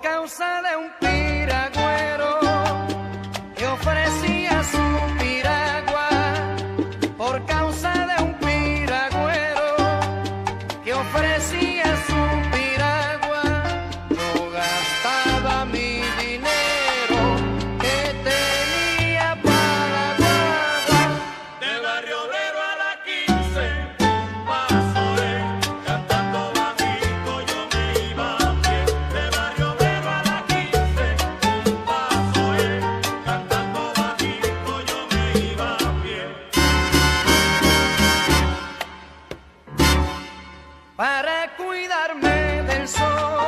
causa de un piragüero. Sol.